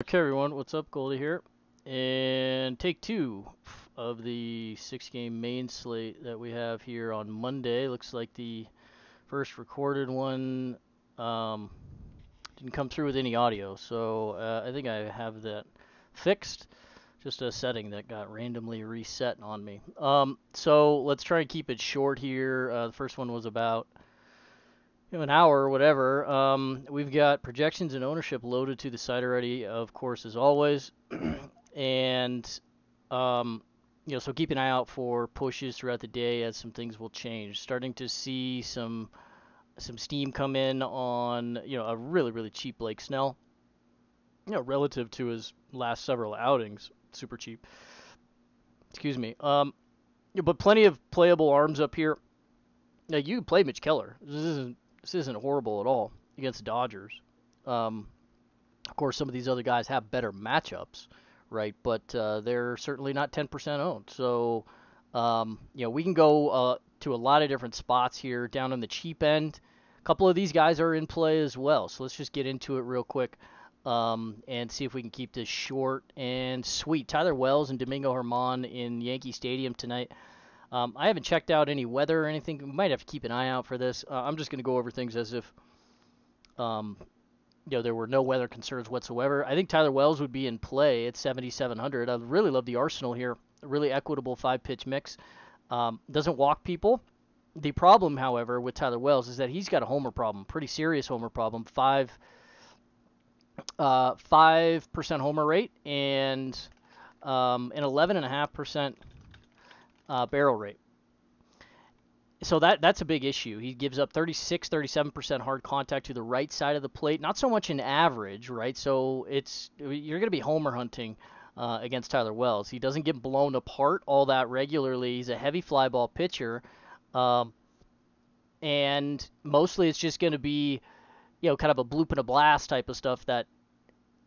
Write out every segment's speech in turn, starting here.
Okay, everyone, what's up? Goldy here. And take two of the six game main slate that we have here on Monday. Looks like the first recorded one um, didn't come through with any audio, so uh, I think I have that fixed. Just a setting that got randomly reset on me. Um, so let's try and keep it short here. Uh, the first one was about you know, an hour or whatever. Um, we've got projections and ownership loaded to the site already, of course, as always. and, um, you know, so keep an eye out for pushes throughout the day as some things will change. Starting to see some some steam come in on, you know, a really, really cheap Blake Snell. You know, relative to his last several outings, super cheap. Excuse me. Um, but plenty of playable arms up here. Now you play Mitch Keller. This isn't this isn't horrible at all against Dodgers. Um, of course, some of these other guys have better matchups, right? But uh, they're certainly not 10% owned. So, um, you know, we can go uh, to a lot of different spots here down on the cheap end. A couple of these guys are in play as well. So let's just get into it real quick um, and see if we can keep this short and sweet. Tyler Wells and Domingo Germán in Yankee Stadium tonight. Um, I haven't checked out any weather or anything. We might have to keep an eye out for this. Uh, I'm just going to go over things as if, um, you know, there were no weather concerns whatsoever. I think Tyler Wells would be in play at 7,700. I really love the arsenal here. A really equitable five-pitch mix. Um, doesn't walk people. The problem, however, with Tyler Wells is that he's got a homer problem, pretty serious homer problem. Five, uh, five percent homer rate and um, an 11.5 percent uh, barrel rate. So that that's a big issue. He gives up 36, 37% hard contact to the right side of the plate. Not so much an average, right? So it's you're going to be homer hunting uh, against Tyler Wells. He doesn't get blown apart all that regularly. He's a heavy fly ball pitcher, um, and mostly it's just going to be, you know, kind of a bloop and a blast type of stuff that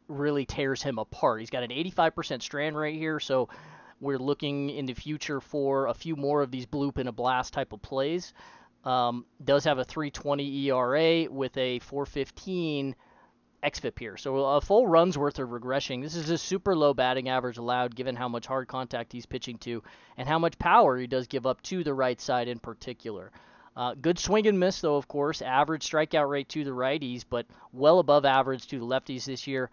really tears him apart. He's got an 85% strand rate here, so we're looking in the future for a few more of these bloop and a blast type of plays. Um, does have a 320 ERA with a 415 xFIP here. So a full run's worth of regression. This is a super low batting average allowed given how much hard contact he's pitching to and how much power he does give up to the right side in particular. Uh, good swing and miss, though, of course. Average strikeout rate to the righties, but well above average to the lefties this year.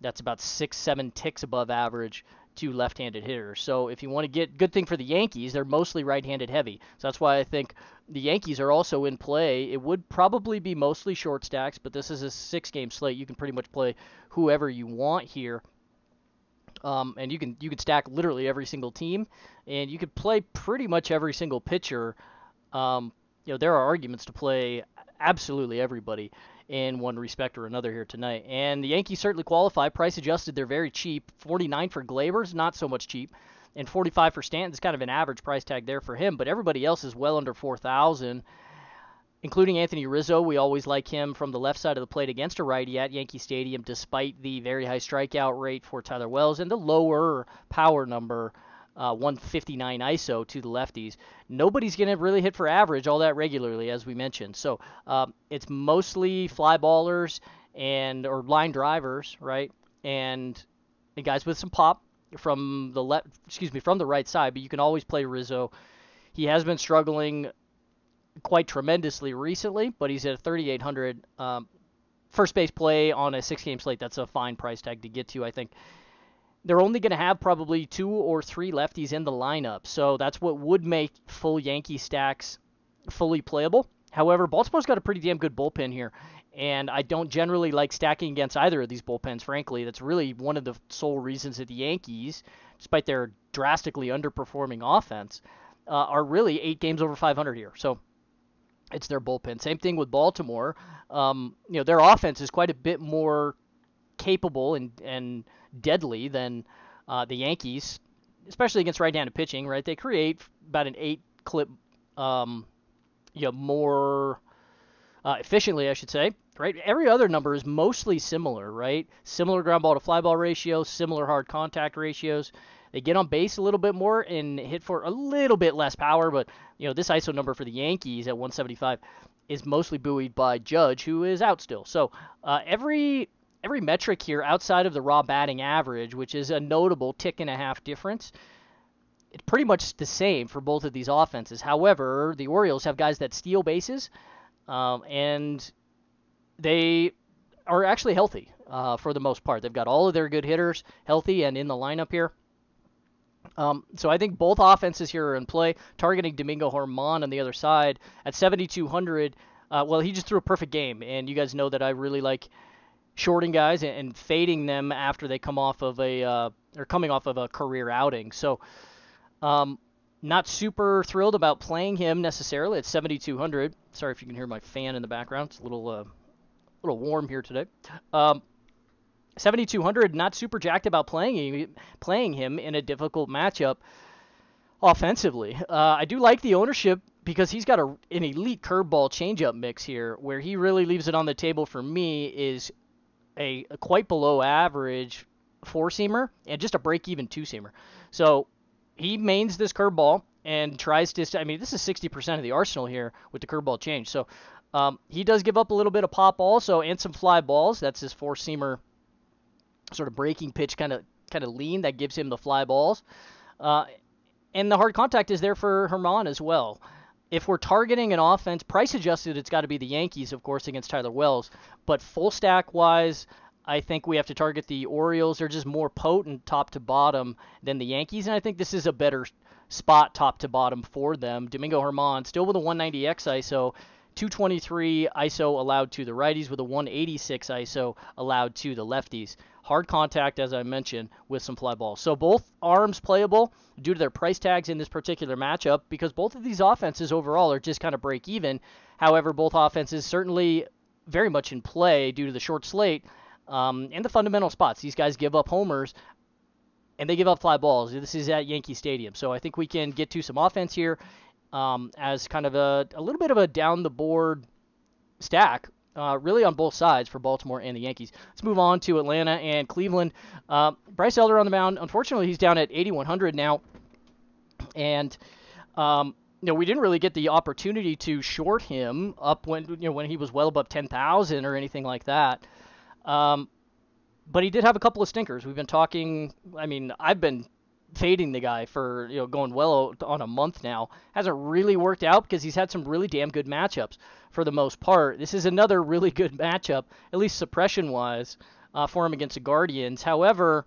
That's about six, seven ticks above average to left-handed hitters. So if you want to get good thing for the Yankees, they're mostly right-handed heavy. So that's why I think the Yankees are also in play. It would probably be mostly short stacks, but this is a six-game slate. You can pretty much play whoever you want here. Um, and you can you can stack literally every single team, and you could play pretty much every single pitcher. Um, you know there are arguments to play absolutely everybody in one respect or another here tonight. And the Yankees certainly qualify. Price adjusted, they're very cheap. 49 for Gleyber's, not so much cheap. And 45 for Stanton is kind of an average price tag there for him, but everybody else is well under 4,000, including Anthony Rizzo. We always like him from the left side of the plate against a righty at Yankee Stadium, despite the very high strikeout rate for Tyler Wells and the lower power number uh, 159 ISO to the lefties. Nobody's going to really hit for average all that regularly, as we mentioned. So um, it's mostly fly ballers and or line drivers, right? And, and guys with some pop from the left, excuse me, from the right side. But you can always play Rizzo. He has been struggling quite tremendously recently, but he's at 3,800. Um, first base play on a six game slate, that's a fine price tag to get to, I think they're only going to have probably two or three lefties in the lineup. So that's what would make full Yankee stacks fully playable. However, Baltimore's got a pretty damn good bullpen here, and I don't generally like stacking against either of these bullpens, frankly. That's really one of the sole reasons that the Yankees, despite their drastically underperforming offense, uh, are really eight games over 500 here. So it's their bullpen. Same thing with Baltimore. Um, you know, their offense is quite a bit more capable and and deadly than uh, the Yankees, especially against right-handed pitching. Right, they create about an eight clip, um, you know, more uh, efficiently, I should say. Right, every other number is mostly similar. Right, similar ground ball to fly ball ratio, similar hard contact ratios. They get on base a little bit more and hit for a little bit less power, but you know this ISO number for the Yankees at 175 is mostly buoyed by Judge, who is out still. So uh, every every metric here outside of the raw batting average, which is a notable tick and a half difference, it's pretty much the same for both of these offenses. However, the Orioles have guys that steal bases, um, and they are actually healthy uh, for the most part. They've got all of their good hitters healthy and in the lineup here. Um, so I think both offenses here are in play. Targeting Domingo Germán on the other side at 7,200. Uh, well, he just threw a perfect game, and you guys know that I really like shorting guys and, fading them after they come off of a uh, or coming off of a career outing. So, um, not super thrilled about playing him necessarily at 7,200. Sorry if you can hear my fan in the background. It's a little uh, little warm here today. Um, 7,200. Not super jacked about playing playing him in a difficult matchup offensively. Uh, I do like the ownership because he's got a, an elite curveball changeup mix here. Where he really leaves it on the table for me is a, quite below average four seamer and just a break even two seamer. So he mains this curveball and tries to. I mean, this is 60% of the arsenal here with the curveball change. So um, he does give up a little bit of pop also and some fly balls. That's his four seamer sort of breaking pitch kind of kind of lean that gives him the fly balls. Uh, and the hard contact is there for Germán as well. If we're targeting an offense, price adjusted, it's got to be the Yankees, of course, against Tyler Wells. But full stack wise, I think we have to target the Orioles. They're just more potent top to bottom than the Yankees, and I think this is a better spot top to bottom for them. Domingo Germán still with a 190x ISO 223 ISO allowed to the righties with a 186 ISO allowed to the lefties. Hard contact, as I mentioned, with some fly balls. So both arms playable due to their price tags in this particular matchup because both of these offenses overall are just kind of break even. However, both offenses certainly very much in play due to the short slate um, and the fundamental spots. These guys give up homers and they give up fly balls. This is at Yankee Stadium. So I think we can get to some offense here um, as kind of a, a little bit of a down the board stack, uh, really on both sides for Baltimore and the Yankees. Let's move on to Atlanta and Cleveland. Uh, Bryce Elder on the mound. Unfortunately, he's down at 8,100 now, and um, you know we didn't really get the opportunity to short him up when you know when he was well above 10,000 or anything like that. Um, but he did have a couple of stinkers. We've been talking. I mean, I've been fading the guy for you know going well on a month now hasn't really worked out because he's had some really damn good matchups for the most part. This is another really good matchup, at least suppression wise, uh, for him against the Guardians. However,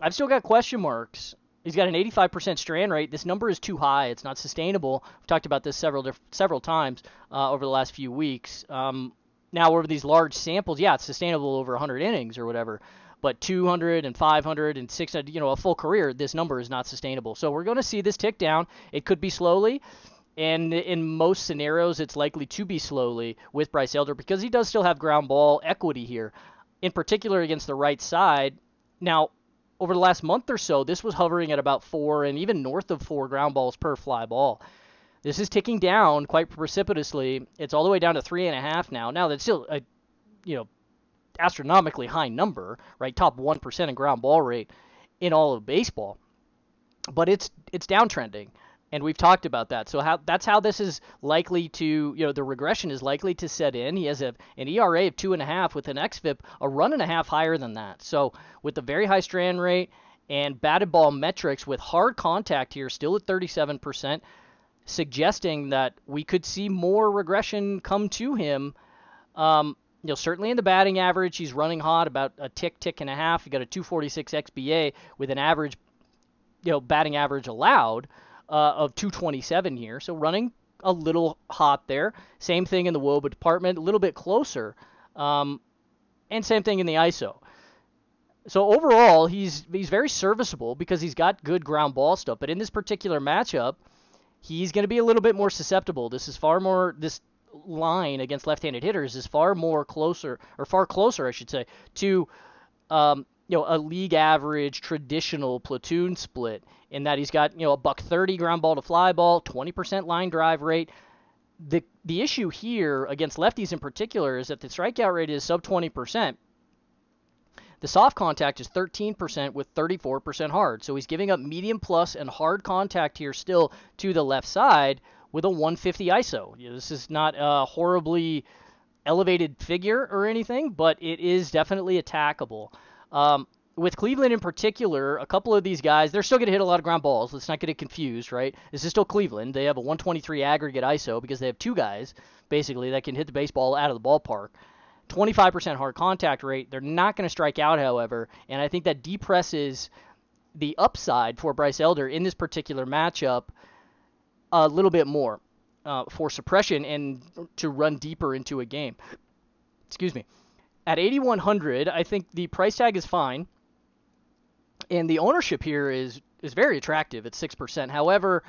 I've still got question marks. He's got an 85% strand rate. This number is too high. It's not sustainable. We've talked about this several several times uh, over the last few weeks. Um, now over these large samples, yeah, it's sustainable over 100 innings or whatever but 200 and 500 and 600, you know, a full career, this number is not sustainable. So we're going to see this tick down. It could be slowly. And in most scenarios, it's likely to be slowly with Bryce Elder because he does still have ground ball equity here, in particular against the right side. Now, over the last month or so, this was hovering at about four and even north of four ground balls per fly ball. This is ticking down quite precipitously. It's all the way down to three and a half now. Now that's still a, you know, astronomically high number, right? Top 1% in ground ball rate in all of baseball. But it's it's downtrending and we've talked about that. So how that's how this is likely to, you know, the regression is likely to set in. He has a, an ERA of two and a half with an xFIP a run and a half higher than that. So with the very high strand rate and batted ball metrics with hard contact here, still at 37%, suggesting that we could see more regression come to him. Um, you know, certainly in the batting average, he's running hot about a tick, tick and a half. You got a 246 xBA with an average, you know, batting average allowed uh, of 227 here. So running a little hot there. Same thing in the WOBA department, a little bit closer. Um, and same thing in the ISO. So overall, he's he's very serviceable because he's got good ground ball stuff. But in this particular matchup, he's going to be a little bit more susceptible. This is far more this line against left-handed hitters is far more closer, or far closer, I should say, to um, you know a league average traditional platoon split in that he's got you know a buck 30 ground ball to fly ball, 20% line drive rate. The the issue here against lefties in particular is that the strikeout rate is sub 20%. The soft contact is 13% with 34% hard. So he's giving up medium plus and hard contact here still to the left side with a 150 ISO. This is not a horribly elevated figure or anything, but it is definitely attackable. Um, with Cleveland in particular, a couple of these guys, they're still going to hit a lot of ground balls. Let's not get it confused, right? This is still Cleveland. They have a 123 aggregate ISO because they have two guys, basically, that can hit the baseball out of the ballpark. 25% hard contact rate. They're not going to strike out, however, and I think that depresses the upside for Bryce Elder in this particular matchup a little bit more uh, for suppression and to run deeper into a game. Excuse me. At 8100, I think the price tag is fine and the ownership here is is very attractive at six percent. However,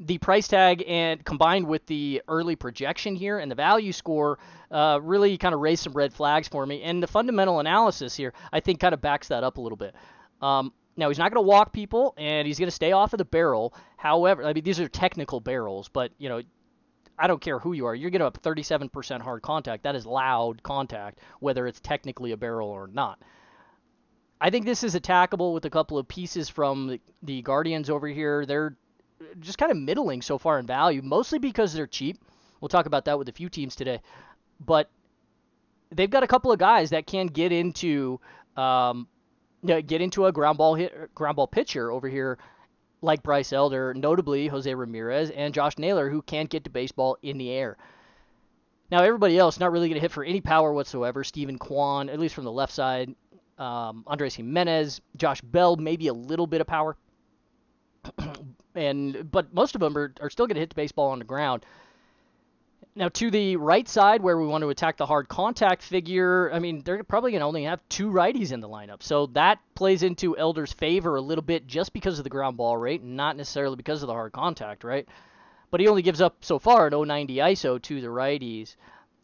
the price tag and combined with the early projection here and the value score uh, really kind of raised some red flags for me. And the fundamental analysis here, I think, kind of backs that up a little bit. Um, now he's not going to walk people, and he's going to stay off of the barrel. However, I mean these are technical barrels, but you know. I don't care who you are. You're getting up 37% hard contact. That is loud contact, whether it's technically a barrel or not. I think this is attackable with a couple of pieces from the, the Guardians over here. They're just kind of middling so far in value, mostly because they're cheap. We'll talk about that with a few teams today. But they've got a couple of guys that can get into um, get into a ground ball hit, ground ball pitcher over here, like Bryce Elder, notably Jose Ramirez and Josh Naylor, who can't get to baseball in the air. Now everybody else not really going to hit for any power whatsoever. Steven Kwan, at least from the left side, um, Andrés Giménez, Josh Bell, maybe a little bit of power, and but most of them are, are still going to hit the baseball on the ground. Now to the right side, where we want to attack the hard contact figure, I mean they're probably going to only have two righties in the lineup, so that plays into Elder's favor a little bit just because of the ground ball rate, not necessarily because of the hard contact, right? But he only gives up so far an 090 ISO to the righties.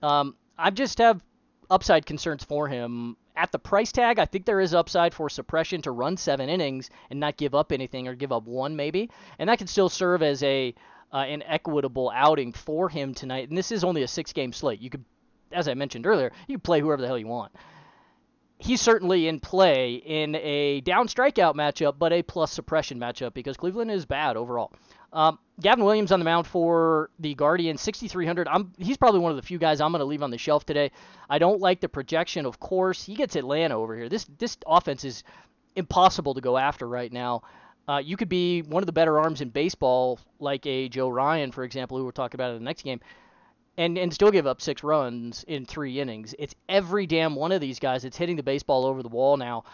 Um, I just have upside concerns for him at the price tag, I think there is upside for suppression to run seven innings and not give up anything or give up one maybe, and that could still serve as a uh, an equitable outing for him tonight. And this is only a six-game slate. You could, as I mentioned earlier, you can play whoever the hell you want. He's certainly in play in a down strikeout matchup, but a plus suppression matchup because Cleveland is bad overall. Um, Gavin Williams on the mound for the Guardians, 6,300. I'm he's probably one of the few guys I'm going to leave on the shelf today. I don't like the projection, of course. He gets Atlanta over here. This this offense is impossible to go after right now. Uh, you could be one of the better arms in baseball, like a Joe Ryan, for example, who we'll talk about in the next game, and and still give up six runs in three innings. It's every damn one of these guys that's hitting the baseball over the wall now.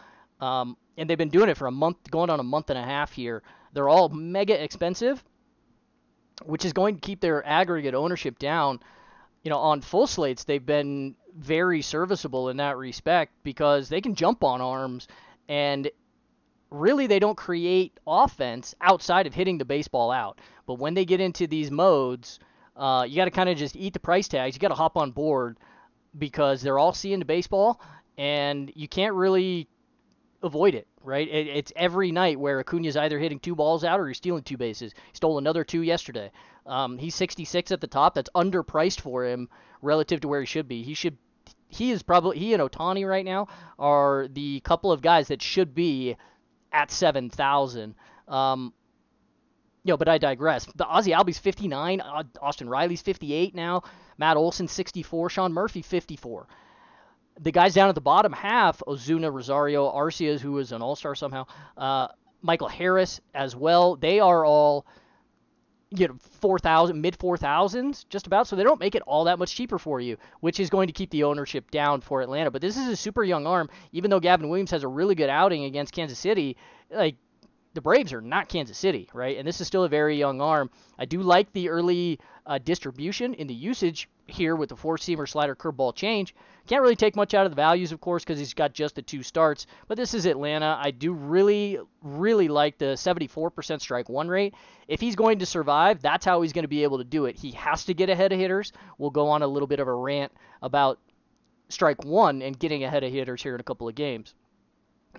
Um, and they've been doing it for a month, going on a month and a half here. They're all mega expensive, which is going to keep their aggregate ownership down. You know, on full slates, they've been very serviceable in that respect because they can jump on arms and really they don't create offense outside of hitting the baseball out. But when they get into these modes, uh, you got to kind of just eat the price tags. You got to hop on board because they're all seeing the baseball, and you can't really avoid it, right? It, it's every night where Acuna's either hitting two balls out or he's stealing two bases. He stole another two yesterday. Um, he's 66 at the top. That's underpriced for him relative to where he should be. He should. He is probably he and Ohtani right now are the couple of guys that should be at 7,000. Um, you know, but I digress. The Ozzie Albies 59, Austin Riley's 58 now, Matt Olson 64, Sean Murphy 54 the guys down at the bottom half, Ozuna, Rosario, Arcias, who is an all star somehow, uh, Michael Harris as well, they are all you know 4000 mid 4000s just about so they don't make it all that much cheaper for you which is going to keep the ownership down for Atlanta. But this is a super young arm even though Gavin Williams has a really good outing against Kansas City like the Braves are not Kansas City right and this is still a very young arm I do like the early uh, distribution in the usage here with the four seamer slider curveball change. Can't really take much out of the values, of course, because he's got just the two starts. But this is Atlanta. I do really, really like the 74% strike one rate. If he's going to survive, that's how he's going to be able to do it. He has to get ahead of hitters. We'll go on a little bit of a rant about strike one and getting ahead of hitters here in a couple of games.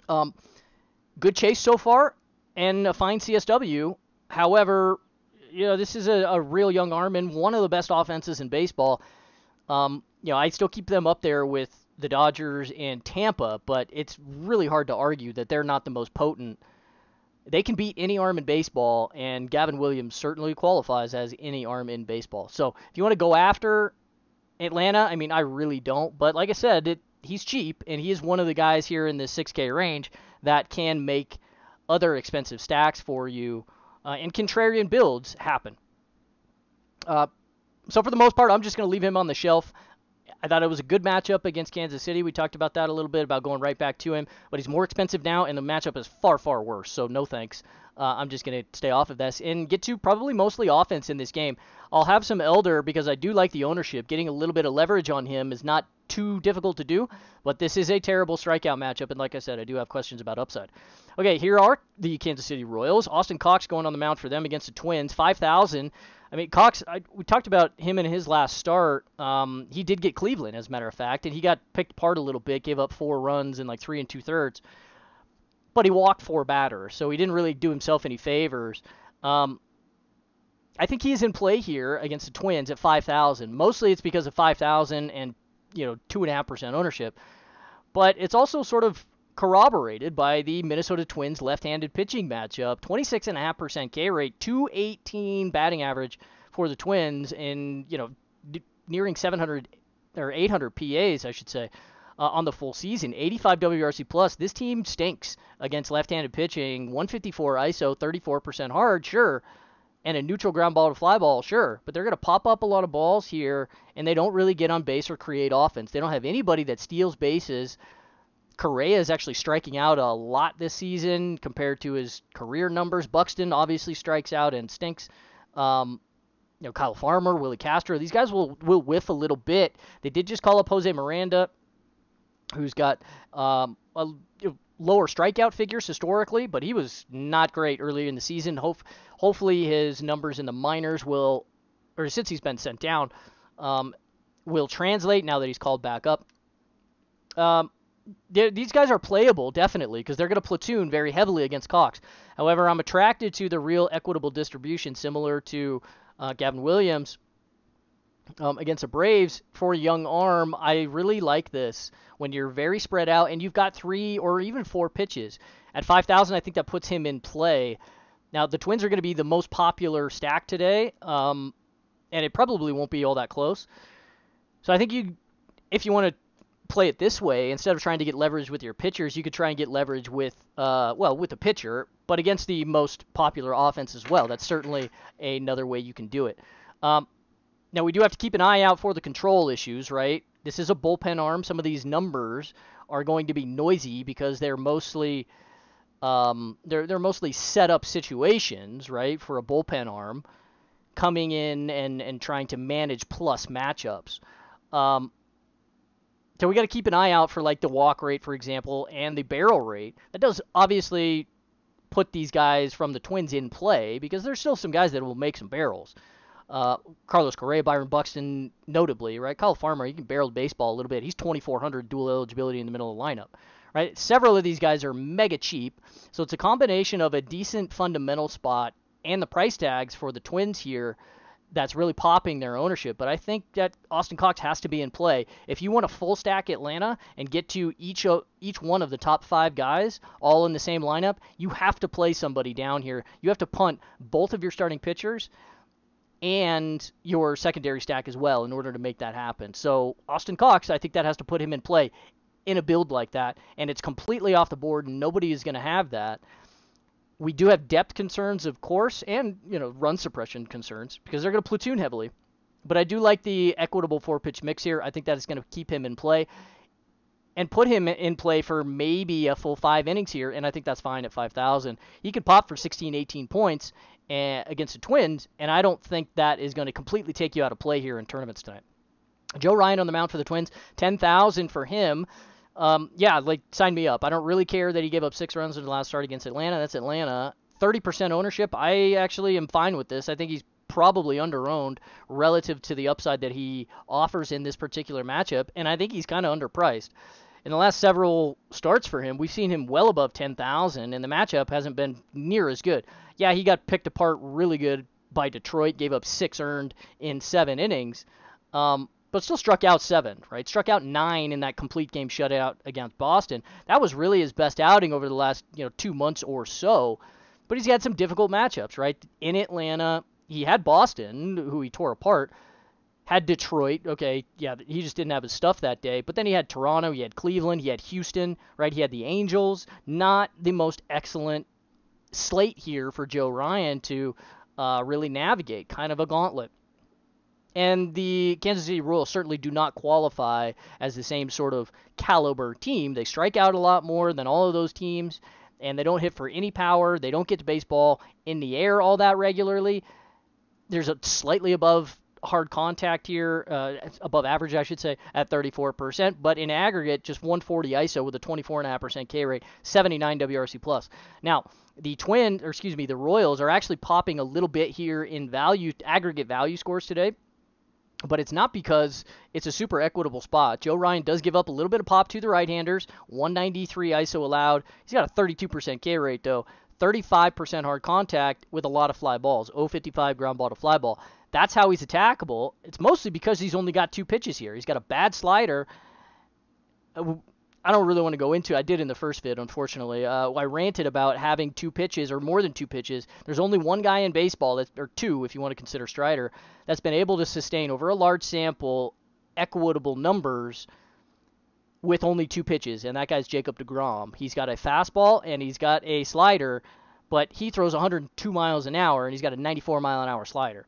Um, good chase so far and a fine CSW. However, you know, this is a, a real young arm and one of the best offenses in baseball. Um, you know, I still keep them up there with the Dodgers and Tampa, but it's really hard to argue that they're not the most potent. They can beat any arm in baseball, and Gavin Williams certainly qualifies as any arm in baseball. So if you want to go after Atlanta, I mean, I really don't. But like I said, it, he's cheap, and he is one of the guys here in the 6K range that can make other expensive stacks for you uh, and contrarian builds happen. Uh, so for the most part, I'm just going to leave him on the shelf. I thought it was a good matchup against Kansas City. We talked about that a little bit about going right back to him, but he's more expensive now, and the matchup is far, far worse. So no thanks. Uh, I'm just going to stay off of this and get to probably mostly offense in this game. I'll have some Elder because I do like the ownership. Getting a little bit of leverage on him is not too difficult to do, but this is a terrible strikeout matchup, and like I said, I do have questions about upside. Okay, here are the Kansas City Royals. Austin Cox going on the mound for them against the Twins. 5,000. I mean, Cox, I, we talked about him in his last start. Um, he did get Cleveland, as a matter of fact, and he got picked apart a little bit, gave up four runs in like three and two thirds. But he walked four batters, so he didn't really do himself any favors. Um, I think he's in play here against the Twins at 5,000. Mostly it's because of 5,000 and you know two and a half percent ownership, but it's also sort of corroborated by the Minnesota Twins left-handed pitching matchup. 26.5% K rate, 218 batting average for the Twins, and you know nearing 700 or 800 PAs, I should say. Uh, on the full season, 85 WRC plus. This team stinks against left-handed pitching. 154 ISO, 34% hard, sure, and a neutral ground ball to fly ball, sure, but they're going to pop up a lot of balls here, and they don't really get on base or create offense. They don't have anybody that steals bases Correa is actually striking out a lot this season compared to his career numbers. Buxton obviously strikes out and stinks. Um, you know, Kyle Farmer, Willi Castro, these guys will will whiff a little bit. They did just call up Jose Miranda, who's got um, a lower strikeout figures historically, but he was not great earlier in the season. Hope, hopefully his numbers in the minors will, or since he's been sent down, um, will translate now that he's called back up. Um, these guys are playable definitely because they're going to platoon very heavily against Cox. However, I'm attracted to the real equitable distribution, similar to uh, Gavin Williams um, against the Braves for a young arm. I really like this when you're very spread out and you've got three or even four pitches at 5,000. I think that puts him in play. Now the Twins are going to be the most popular stack today, um, and it probably won't be all that close. So I think you, if you want to play it this way, instead of trying to get leverage with your pitchers, you could try and get leverage with, uh, well, with the pitcher, but against the most popular offense as well. That's certainly another way you can do it. Um, now we do have to keep an eye out for the control issues, right? This is a bullpen arm. Some of these numbers are going to be noisy because they're mostly um, they're they're mostly set up situations, right, for a bullpen arm coming in and and trying to manage plus matchups. Um, so we got to keep an eye out for like the walk rate, for example, and the barrel rate. That does obviously put these guys from the Twins in play because there's still some guys that will make some barrels. Uh, Carlos Correa, Byron Buxton, notably, right? Kyle Farmer, he can barrel baseball a little bit. He's 2,400 dual eligibility in the middle of the lineup, right? Several of these guys are mega cheap, so it's a combination of a decent fundamental spot and the price tags for the Twins here that's really popping their ownership. But I think that Austin Cox has to be in play. If you want a full stack Atlanta and get to each each one of the top five guys all in the same lineup, you have to play somebody down here. You have to punt both of your starting pitchers and your secondary stack as well in order to make that happen. So Austin Cox, I think that has to put him in play in a build like that, and it's completely off the board, and nobody is going to have that we do have depth concerns, of course, and you know run suppression concerns because they're going to platoon heavily. But I do like the equitable four pitch mix here. I think that is going to keep him in play and put him in play for maybe a full five innings here, and I think that's fine at 5,000. He could pop for 16, 18 points eh, against the Twins, and I don't think that is going to completely take you out of play here in tournaments tonight. Joe Ryan on the mound for the Twins, 10,000 for him um, yeah, like sign me up. I don't really care that he gave up six runs in the last start against Atlanta. That's Atlanta. 30% ownership. I actually am fine with this. I think he's probably underowned relative to the upside that he offers in this particular matchup, and I think he's kind of underpriced. In the last several starts for him, we've seen him well above 10,000, and the matchup hasn't been near as good. Yeah, he got picked apart really good by Detroit, gave up six earned in seven innings. Um, but still struck out seven, right? Struck out nine in that complete game shutout against Boston. That was really his best outing over the last, you know, two months or so. But he's had some difficult matchups, right? In Atlanta, he had Boston, who he tore apart. Had Detroit. Okay, yeah, he just didn't have his stuff that day. But then he had Toronto, he had Cleveland, he had Houston, right? He had the Angels. Not the most excellent slate here for Joe Ryan to uh, really navigate. Kind of a gauntlet. And the Kansas City Royals certainly do not qualify as the same sort of caliber team. They strike out a lot more than all of those teams, and they don't hit for any power. They don't get to baseball in the air all that regularly. There's a slightly above hard contact here, uh, above average, I should say, at 34%. But in aggregate, just 140 ISO with a 24.5% K rate, 79 WRC plus. Now, the Twin, or excuse me, the Royals are actually popping a little bit here in value, aggregate value scores today. But it's not because it's a super equitable spot. Joe Ryan does give up a little bit of pop to the right-handers. 193 ISO allowed. He's got a 32% K rate though. 35% hard contact with a lot of fly balls. 055 ground ball to fly ball. That's how he's attackable. It's mostly because he's only got two pitches here. He's got a bad slider. Uh, I don't really want to go into. I did in the first vid, unfortunately. Uh, I ranted about having two pitches or more than two pitches. There's only one guy in baseball that, or two, if you want to consider Strider, that's been able to sustain over a large sample equitable numbers with only two pitches, and that guy's Jacob DeGrom. He's got a fastball and he's got a slider, but he throws 102 miles an hour and he's got a 94 mile an hour slider.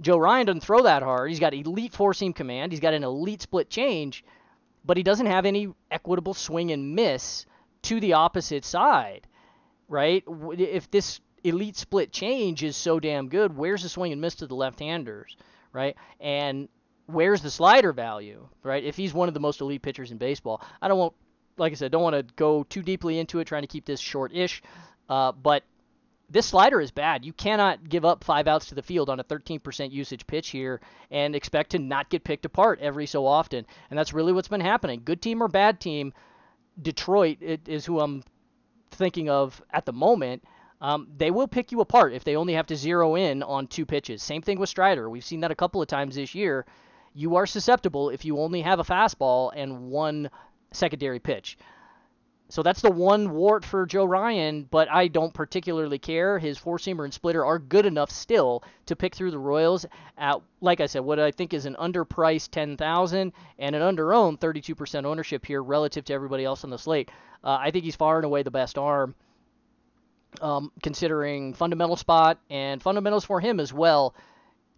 Joe Ryan doesn't throw that hard. He's got elite four seam command. He's got an elite split change, but he doesn't have any equitable swing and miss to the opposite side, right? If this elite split change is so damn good, where's the swing and miss to the left-handers, right? And where's the slider value, right? If he's one of the most elite pitchers in baseball, I don't want, like I said, don't want to go too deeply into it, trying to keep this short-ish, uh, but this slider is bad. You cannot give up five outs to the field on a 13% usage pitch here and expect to not get picked apart every so often. And that's really what's been happening. Good team or bad team, Detroit is who I'm thinking of at the moment. Um, they will pick you apart if they only have to zero in on two pitches. Same thing with Strider. We've seen that a couple of times this year. You are susceptible if you only have a fastball and one secondary pitch. So that's the one wart for Joe Ryan, but I don't particularly care. His four seamer and splitter are good enough still to pick through the Royals at, like I said, what I think is an underpriced 10,000 and an under-owned 32% ownership here relative to everybody else on the slate. Uh, I think he's far and away the best arm, um, considering fundamental spot and fundamentals for him as well.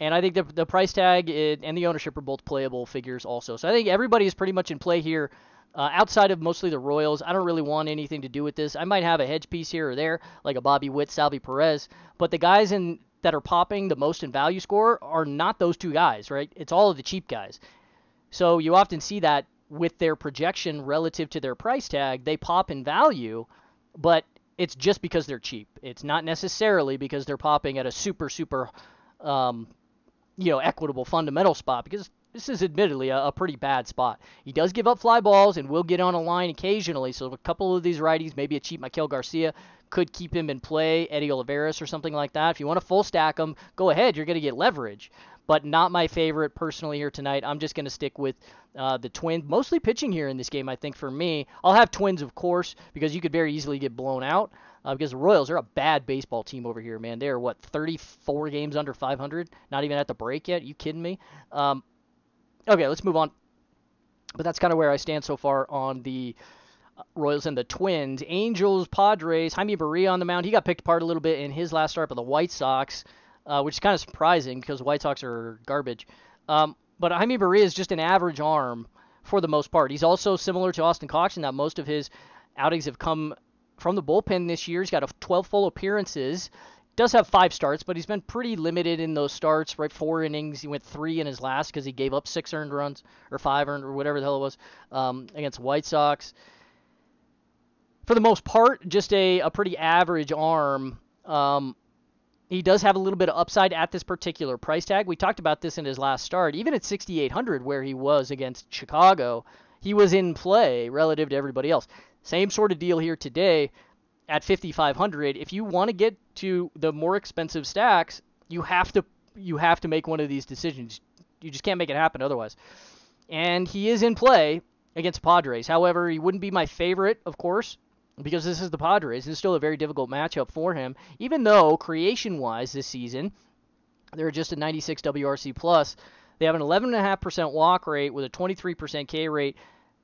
And I think the, the price tag and the ownership are both playable figures also. So I think everybody is pretty much in play here uh, outside of mostly the Royals, I don't really want anything to do with this. I might have a hedge piece here or there, like a Bobby Witt, Salvy Perez, but the guys in that are popping the most in value score are not those two guys, right? It's all of the cheap guys. So you often see that with their projection relative to their price tag, they pop in value, but it's just because they're cheap. It's not necessarily because they're popping at a super super um, you know equitable fundamental spot because this is admittedly a, a, pretty bad spot. He does give up fly balls and will get on a line occasionally, so a couple of these righties, maybe a cheap Maikel Garcia, could keep him in play, Eddie Olivares or something like that. If you want to full stack him, go ahead. You're going to get leverage. But not my favorite personally here tonight. I'm just going to stick with uh, the Twins. Mostly pitching here in this game, I think, for me. I'll have Twins, of course, because you could very easily get blown out. Uh, because the Royals are a bad baseball team over here, man. They're what 34 games under 500, not even at the break yet. Are you kidding me? Um, Okay, let's move on. But that's kind of where I stand so far on the uh, Royals and the Twins. Angels, Padres, Jaime Barria on the mound. He got picked apart a little bit in his last start by the White Sox, uh, which is kind of surprising because the White Sox are garbage. Um, but Jaime Barria is just an average arm for the most part. He's also similar to Austin Cox in that most of his outings have come from the bullpen this year. He's got a 12 full appearances does have five starts, but he's been pretty limited in those starts. Right, four innings. He went three in his last because he gave up six earned runs or five earned or whatever the hell it was um, against White Sox. For the most part, just a, a pretty average arm. Um, he does have a little bit of upside at this particular price tag. We talked about this in his last start. Even at 6,800, where he was against Chicago, he was in play relative to everybody else. Same sort of deal here today at 5500 if you want to get to the more expensive stacks you have to you have to make one of these decisions. You just can't make it happen otherwise. And he is in play against Padres. However he wouldn't be my favorite of course because this is the Padres. It's still a very difficult matchup for him. Even though creation wise this season they're just a 96 WRC plus. They have an 11.5% walk rate with a 23% K rate.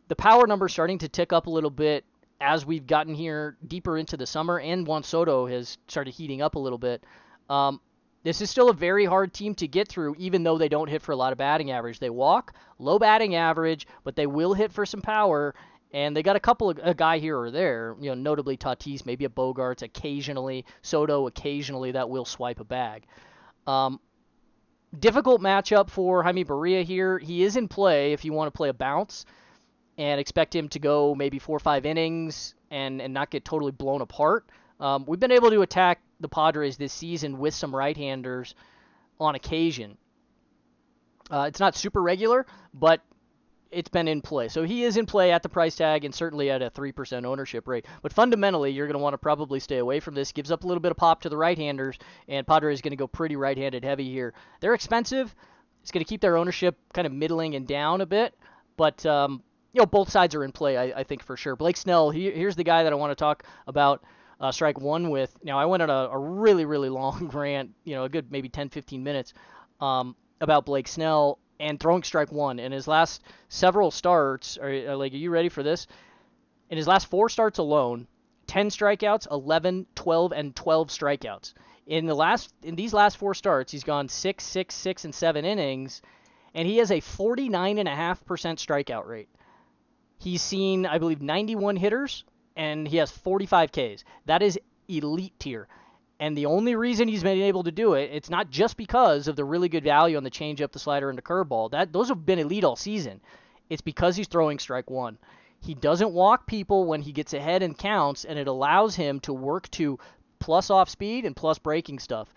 The power number starting to tick up a little bit as we've gotten here deeper into the summer, and Juan Soto has started heating up a little bit. Um, this is still a very hard team to get through, even though they don't hit for a lot of batting average. They walk, low batting average, but they will hit for some power. And they got a couple of a guy here or there, you know, notably Tatis, maybe a Bogaerts occasionally, Soto occasionally that will swipe a bag. Um, difficult matchup for Jaime Barria here. He is in play if you want to play a bounce and expect him to go maybe four or five innings and, and not get totally blown apart. Um, we've been able to attack the Padres this season with some right-handers on occasion. Uh, it's not super regular, but it's been in play. So he is in play at the price tag and certainly at a 3% ownership rate. But fundamentally, you're going to want to probably stay away from this. Gives up a little bit of pop to the right-handers, and Padres is going to go pretty right-handed heavy here. They're expensive. It's going to keep their ownership kind of middling and down a bit, but um, you know both sides are in play. I, I think for sure. Blake Snell. He, here's the guy that I want to talk about uh, strike one with. Now, I went on a, a, really, really long rant, you know, a good maybe 10, 15 minutes um, about Blake Snell and throwing strike one. In his last several starts, are, are, like, are you ready for this? In his last four starts alone, 10 strikeouts, 11, 12, and 12 strikeouts. In the last, in these last four starts, he's gone six, six, six, and seven innings, and he has a 49.5% strikeout rate. He's seen, I believe, 91 hitters and he has 45 Ks. That is elite tier. And the only reason he's been able to do it, it's not just because of the really good value on the changeup, the slider, and the curveball. That those have been elite all season. It's because he's throwing strike one. He doesn't walk people when he gets ahead and counts, and it allows him to work to plus off speed and plus breaking stuff.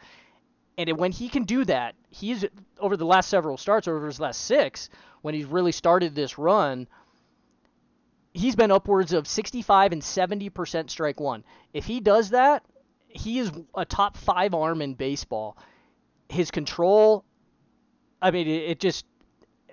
And when he can do that, he's over the last several starts, over his last six, when he's really started this run, he's been upwards of 65 and 70% strike one. If he does that, he is a top five arm in baseball. His control, I mean, it, it just.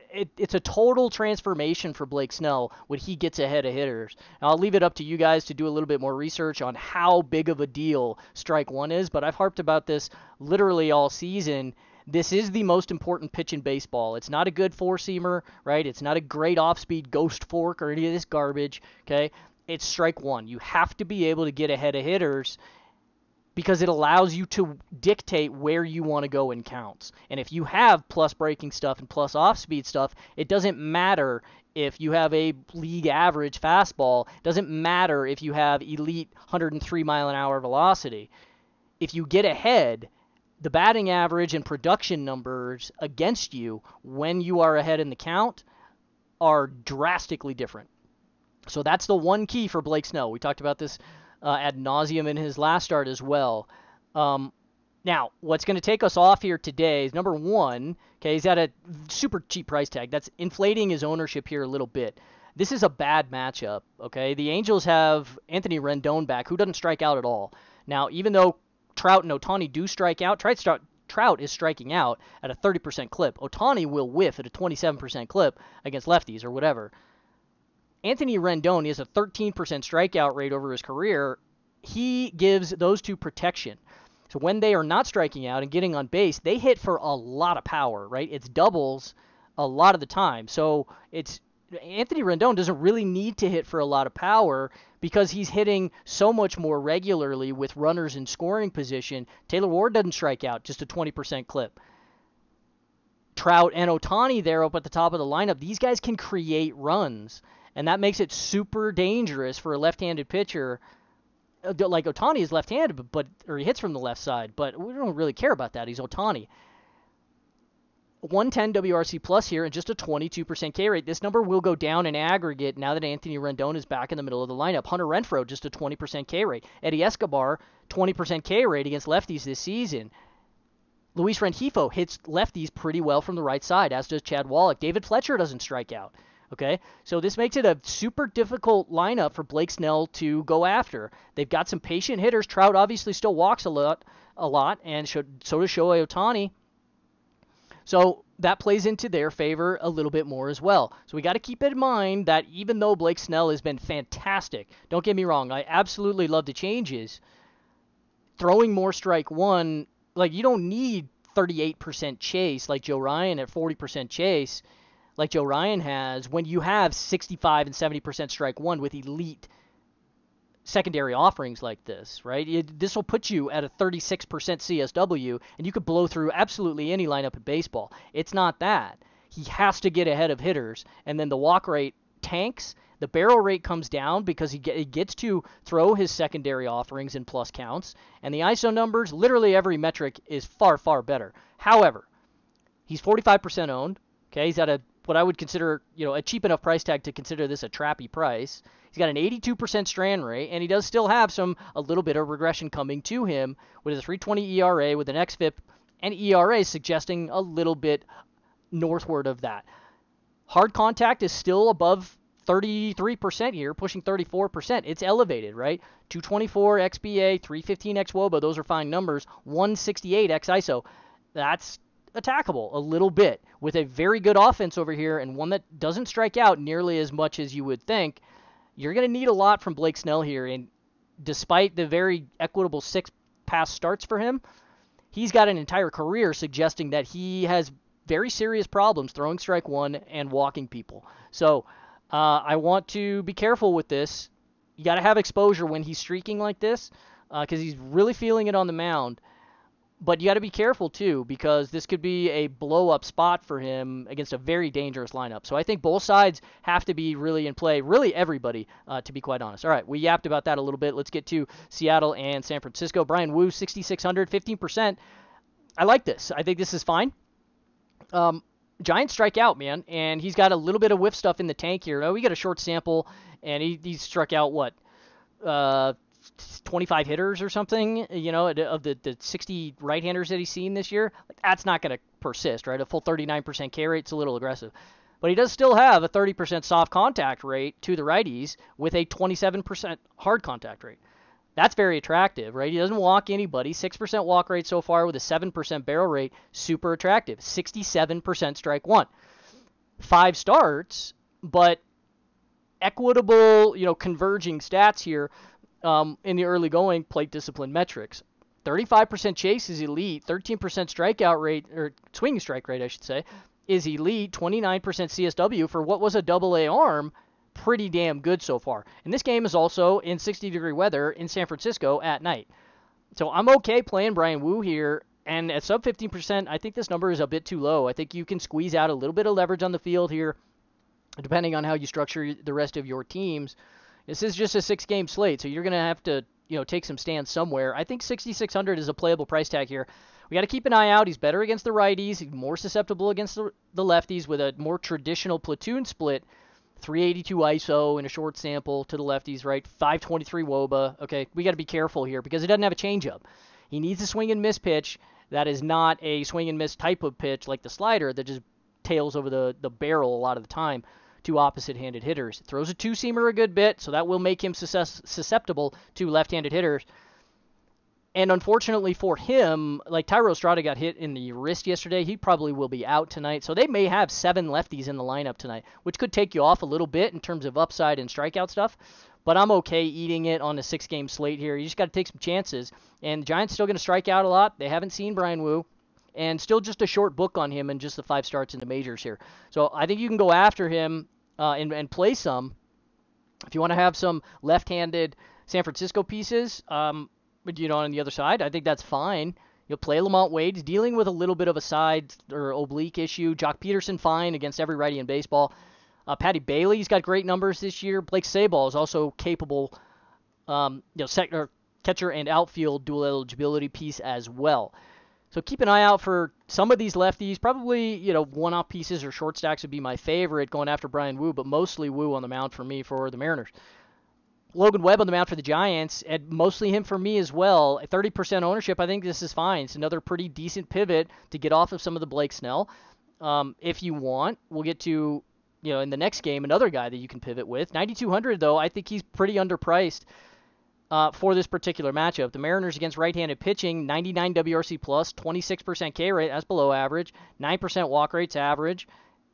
It, it's a total transformation for Blake Snell when he gets ahead of hitters. Now, I'll leave it up to you guys to do a little bit more research on how big of a deal strike one is, but I've harped about this literally all season this is the most important pitch in baseball. It's not a good four seamer, right? It's not a great off speed ghost fork or any of this garbage, okay? It's strike one. You have to be able to get ahead of hitters because it allows you to dictate where you want to go in counts. And if you have plus breaking stuff and plus off speed stuff, it doesn't matter if you have a league average fastball, it doesn't matter if you have elite 103 mile an hour velocity. If you get ahead, the batting average and production numbers against you when you are ahead in the count are drastically different. So that's the one key for Blake Snell. We talked about this uh, ad nauseum in his last start as well. Um, now, what's going to take us off here today is number one, okay, he's at a super cheap price tag. That's inflating his ownership here a little bit. This is a bad matchup, okay? The Angels have Anthony Rendon back, who doesn't strike out at all. Now, even though Trout and Ohtani do strike out. Trout, Trout is striking out at a 30% clip. Ohtani will whiff at a 27% clip against lefties or whatever. Anthony Rendon has a 13% strikeout rate over his career. He gives those two protection. So when they are not striking out and getting on base, they hit for a lot of power, right? It's doubles a lot of the time. So it's Anthony Rendon doesn't really need to hit for a lot of power because he's hitting so much more regularly with runners in scoring position. Taylor Ward doesn't strike out, just a 20% clip. Trout and Ohtani there up at the top of the lineup, these guys can create runs, and that makes it super dangerous for a left-handed pitcher. Uh, like Ohtani is left-handed, but or he hits from the left side, but we don't really care about that. He's Ohtani. 110 WRC plus here and just a 22% K rate. This number will go down in aggregate now that Anthony Rendon is back in the middle of the lineup. Hunter Renfroe, just a 20% K rate. Eddie Escobar, 20% K rate against lefties this season. Luis Rengifo hits lefties pretty well from the right side, as does Chad Wallach. David Fletcher doesn't strike out. Okay, so this makes it a super difficult lineup for Blake Snell to go after. They've got some patient hitters. Trout obviously still walks a lot, a lot, and so does Shohei Ohtani. So that plays into their favor a little bit more as well. So we got to keep in mind that even though Blake Snell has been fantastic, don't get me wrong, I absolutely love the changes. Throwing more strike one, like you don't need 38% chase like Joe Ryan at 40% chase like Joe Ryan has when you have 65 and 70% strike one with elite secondary offerings like this, right? This will put you at a 36% CSW, and you could blow through absolutely any lineup in baseball. It's not that. He has to get ahead of hitters, and then the walk rate tanks. The barrel rate comes down because he, he gets to throw his secondary offerings in plus counts, and the ISO numbers, literally every metric is far, far better. However, he's 45% owned. Okay, he's at a what I would consider, you know, a cheap enough price tag to consider this a trappy price. He's got an 82% strand rate, and he does still have some a little bit of regression coming to him with a 3.20 ERA with an xFIP and ERA suggesting a little bit northward of that. Hard contact is still above 33% here, pushing 34%. It's elevated, right? 224 XBA, 315 XWOBA, those are fine numbers. 168 xISO. That's attackable a little bit with a very good offense over here and one that doesn't strike out nearly as much as you would think. You're going to need a lot from Blake Snell here, and despite the very equitable six pass starts for him, he's got an entire career suggesting that he has very serious problems throwing strike one and walking people. So uh, I want to be careful with this. You got to have exposure when he's streaking like this because uh, he's really feeling it on the mound but you got to be careful too because this could be a blow up spot for him against a very dangerous lineup. So I think both sides have to be really in play, really everybody, uh, to be quite honest. All right, we yapped about that a little bit. Let's get to Seattle and San Francisco. Bryan Woo, 6,600, 15%. I like this. I think this is fine. Um, Giants strike out, man, and he's got a little bit of whiff stuff in the tank here. Oh, we got a short sample, and he, he struck out what? Uh, 25 hitters or something, you know, of the, the 60 right-handers that he's seen this year, like, that's not going to persist, right? A full 39% K rate rate's a little aggressive. But he does still have a 30% soft contact rate to the righties with a 27% hard contact rate. That's very attractive, right? He doesn't walk anybody. 6% walk rate so far with a 7% barrel rate. Super attractive. 67% strike one. Five starts, but equitable, you know, converging stats here um, in the early going plate discipline metrics. 35% chase is elite, 13% strikeout rate, or swinging strike rate, I should say, is elite, 29% CSW for what was a double A arm, pretty damn good so far. And this game is also in 60 degree weather in San Francisco at night. So I'm okay playing Bryan Woo here. And at sub 15%, I think this number is a bit too low. I think you can squeeze out a little bit of leverage on the field here, depending on how you structure the rest of your teams. This is just a six game slate, so you're going to have to, you know, take some stands somewhere. I think 6600 is a playable price tag here. We got to keep an eye out. He's better against the righties, He's more susceptible against the, the lefties with a more traditional platoon split. 382 ISO in a short sample to the lefties, right? 523 WOBA. Okay, we got to be careful here because he doesn't have a changeup. He needs a swing and miss pitch that is not a swing and miss type of pitch like the slider that just tails over the, the barrel a lot of the time to opposite-handed hitters. Throws a two-seamer a good bit, so that will make him susceptible to left-handed hitters. And unfortunately for him, like Thairo Estrada got hit in the wrist yesterday, he probably will be out tonight. So they may have seven lefties in the lineup tonight, which could take you off a little bit in terms of upside and strikeout stuff. But I'm okay eating it on a six-game slate here. You just got to take some chances. And the Giants still going to strike out a lot. They haven't seen Bryan Woo and still just a short book on him and just the five starts in the majors here. So I think you can go after him uh, and, and play some. If you want to have some left-handed San Francisco pieces, um, you know, on the other side, I think that's fine. You'll play LaMonte Wade. Dealing with a little bit of a side or oblique issue. Joc Pederson fine against every righty in baseball. Uh, Patty Bailey's got great numbers this year. Blake Sabol is also capable, um, you know, catcher and outfield dual eligibility piece as well. So keep an eye out for some of these lefties. Probably, you know, one-off pieces or short stacks would be my favorite going after Bryan Woo, but mostly Woo on the mound for me for the Mariners. Logan Webb on the mound for the Giants, and mostly him for me as well. At 30% ownership, I think this is fine. It's another pretty decent pivot to get off of some of the Blake Snell. Um, if you want, we'll get to, you know, in the next game, another guy that you can pivot with. 9,200 though, I think he's pretty underpriced uh, for this particular matchup. The Mariners against right-handed pitching, 99 WRC plus, 26% K rate, that's below average, 9% walk rates average,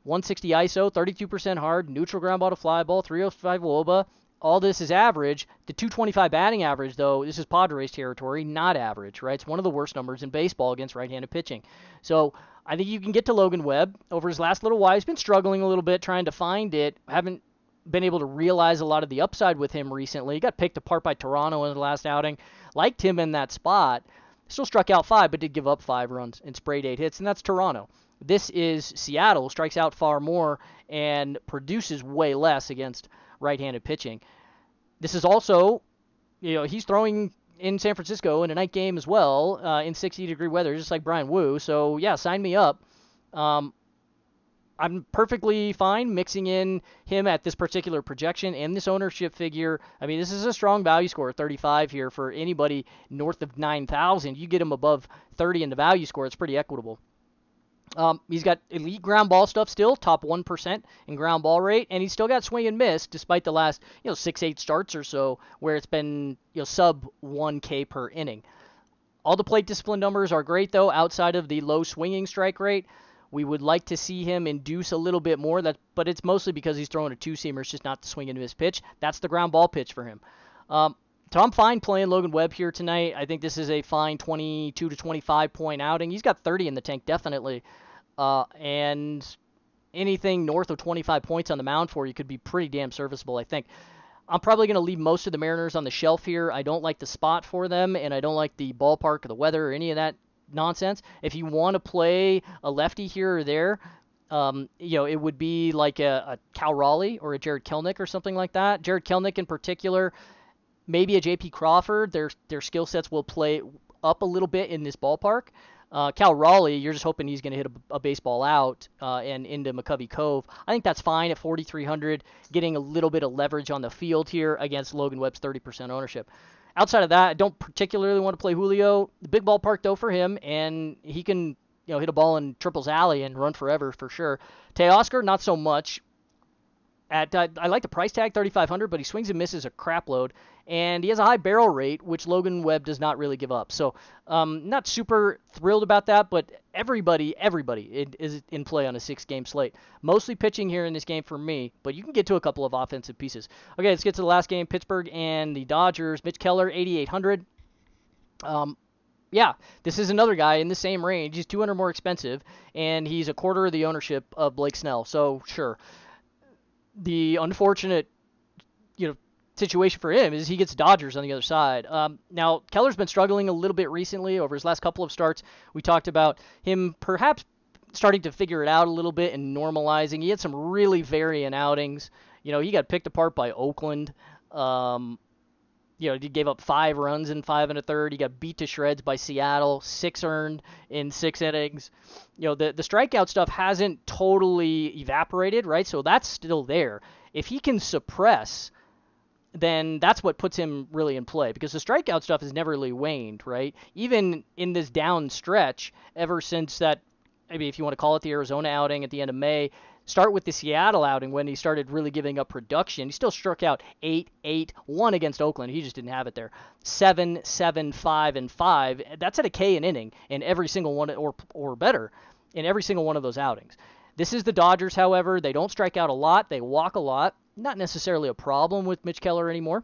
160 ISO, 32% hard, neutral ground ball to fly ball, 305 WOBA, All this is average. The 225 batting average, though, this is Padres territory, not average, right? It's one of the worst numbers in baseball against right-handed pitching. So I think you can get to Logan Webb over his last little while. He's been struggling a little bit trying to find it. Haven't been able to realize a lot of the upside with him recently. He got picked apart by Toronto in the last outing. Liked him in that spot. Still struck out five, but did give up five runs and sprayed eight hits, and that's Toronto. This is Seattle, strikes out far more and produces way less against right-handed pitching. This is also, you know, he's throwing in San Francisco in a night game as well uh, in 60 degree weather, just like Bryan Woo. So yeah, sign me up. Um, I'm perfectly fine mixing in him at this particular projection and this ownership figure. I mean, this is a strong value score, 35 here for anybody north of 9,000. You get him above 30 in the value score, it's pretty equitable. Um, he's got elite ground ball stuff still, top 1% in ground ball rate, and he's still got swing and miss despite the last, you know, six, eight starts or so where it's been, you know, sub 1K per inning. All the plate discipline numbers are great though, outside of the low swinging strike rate. We would like to see him induce a little bit more, that, but it's mostly because he's throwing a two seamer. It's just not the swing and miss pitch. That's the ground ball pitch for him. Um, so I'm fine playing Logan Webb here tonight. I think this is a fine 22 to 25 point outing. He's got 30 in the tank, definitely. Uh, and anything north of 25 points on the mound for you could be pretty damn serviceable, I think. I'm probably going to leave most of the Mariners on the shelf here. I don't like the spot for them, and I don't like the ballpark or the weather or any of that nonsense. If you want to play a lefty here or there, um, you know, it would be like a, a Cal Raleigh or a Jarred Kelenic or something like that. Jarred Kelenic in particular maybe a JP Crawford. Their their skill sets will play up a little bit in this ballpark. Uh, Cal Raleigh, you're just hoping he's going to hit a, a, baseball out uh, and into McCovey Cove. I think that's fine at 4,300, getting a little bit of leverage on the field here against Logan Webb's 30% ownership. Outside of that, I don't particularly want to play Julio. The big ballpark though for him, and he can you know hit a ball in triples alley and run forever for sure. Teoscar, not so much at uh, I like the price tag 3500 but he swings and misses a crap load and he has a high barrel rate which Logan Webb does not really give up. So um, not super thrilled about that but everybody everybody is in play on a six game slate. Mostly pitching here in this game for me but you can get to a couple of offensive pieces. Okay let's get to the last game Pittsburgh and the Dodgers. Mitch Keller 8800 um, yeah, this is another guy in the same range. He's 200 more expensive, and he's a quarter of the ownership of Blake Snell. So sure, the unfortunate, you know, situation for him is he gets Dodgers on the other side. Um, now Keller's been struggling a little bit recently over his last couple of starts. We talked about him perhaps starting to figure it out a little bit and normalizing. He had some really varying outings. You know, he got picked apart by Oakland. Um, you know, he gave up five runs in five and a third. He got beat to shreds by Seattle, six earned in six innings. You know, the the strikeout stuff hasn't totally evaporated, right? So that's still there. If he can suppress, then that's what puts him really in play because the strikeout stuff has never really waned, right? Even in this down stretch, ever since that, maybe if you want to call it the Arizona outing at the end of May, Start with the Seattle outing when he started really giving up production. He still struck out 8 8 1 against Oakland. He just didn't have it there. 7 7 5 and 5. That's at a K an inning in every single one or or better in every single one of those outings. This is the Dodgers, however. They don't strike out a lot. They walk a lot. Not necessarily a problem with Mitch Keller anymore.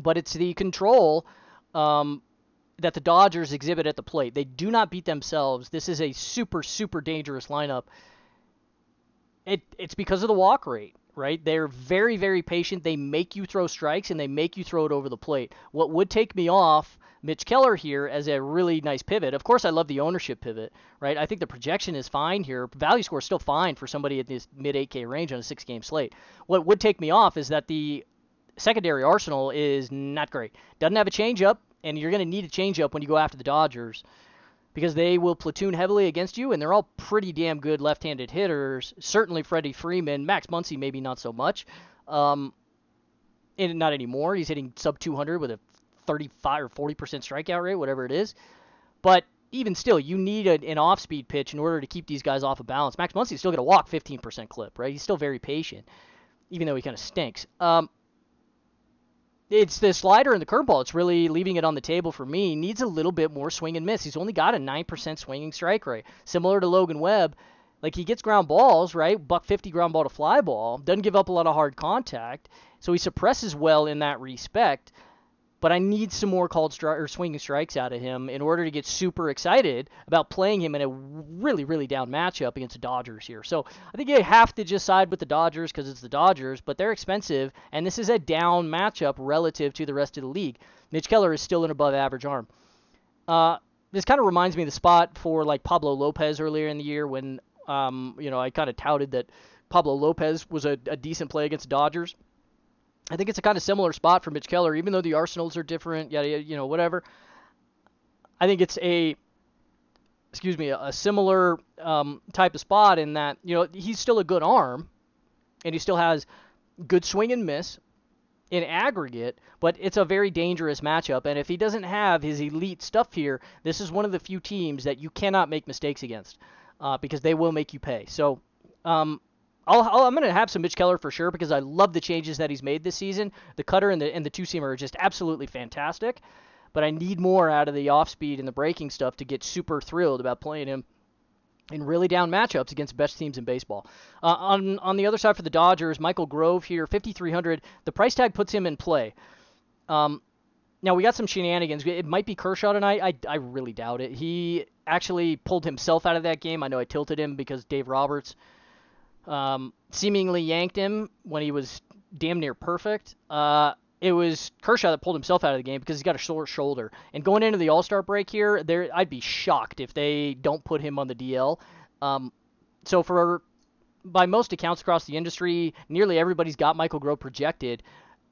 But it's the control um, that the Dodgers exhibit at the plate. They do not beat themselves. This is a super, super dangerous lineup it it's because of the walk rate, right? They're very very patient. They make you throw strikes and they make you throw it over the plate. What would take me off Mitch Keller here as a really nice pivot. Of course, I love the ownership pivot, right? I think the projection is fine here. Value score is still fine for somebody at this mid 8K range on a six game slate. What would take me off is that the secondary arsenal is not great. Doesn't have a changeup, and you're going to need a changeup when you go after the Dodgers because they will platoon heavily against you, and they're all pretty damn good left-handed hitters. Certainly Freddie Freeman, Max Muncy maybe not so much, um, and not anymore. He's hitting sub 200 with a 35 or 40 percent strikeout rate, whatever it is. But even still, you need a, an off-speed pitch in order to keep these guys off of balance. Max Muncy's still going to walk 15% clip, right? He's still very patient, even though he kind of stinks. Um, it's the slider and the curveball. It's really leaving it on the table for me. He needs a little bit more swing and miss. He's only got a 9% swinging strike rate, similar to Logan Webb. Like he gets ground balls, right? Buck 50 ground ball to fly ball. Doesn't give up a lot of hard contact. So he suppresses well in that respect but I need some more called stri- or swinging strikes out of him in order to get super excited about playing him in a really, really down matchup against the Dodgers here. So I think you have to just side with the Dodgers because it's the Dodgers, but they're expensive, and this is a down matchup relative to the rest of the league. Mitch Keller is still an above average arm. Uh, this kind of reminds me of the spot for like Pablo Lopez earlier in the year when um, you know I kind of touted that Pablo Lopez was a, a decent play against the Dodgers I think it's a kind of similar spot for Mitch Keller, even though the Arsenals are different, yada, you know, whatever. I think it's a, excuse me, a, similar um, type of spot in that, you know, he's still a good arm, and he still has good swing and miss in aggregate, but it's a very dangerous matchup. And if he doesn't have his elite stuff here, this is one of the few teams that you cannot make mistakes against uh, because they will make you pay. So, um, i am going to have some Mitch Keller for sure because I love the changes that he's made this season. The cutter and the and the two seamer are just absolutely fantastic. But I need more out of the off speed and the breaking stuff to get super thrilled about playing him in really down matchups against best teams in baseball. Uh, on on the other side for the Dodgers, Michael Grove here, 5,300. The price tag puts him in play. Um, now we got some shenanigans. It might be Kershaw tonight. I, I really doubt it. He actually pulled himself out of that game. I know I tilted him because Dave Roberts um, seemingly yanked him when he was damn near perfect. Uh, it was Kershaw that pulled himself out of the game because he's got a sore shoulder. And going into the All Star break here, there I'd be shocked if they don't put him on the DL. Um, so for by most accounts across the industry, nearly everybody's got Michael Grove projected,